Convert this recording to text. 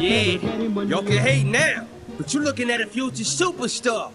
Yeah, y'all can hate now, but you're looking at a future superstar.